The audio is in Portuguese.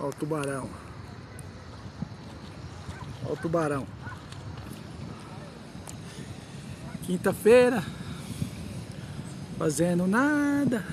Olha o tubarão. Olha o tubarão. Quinta-feira. Fazendo nada.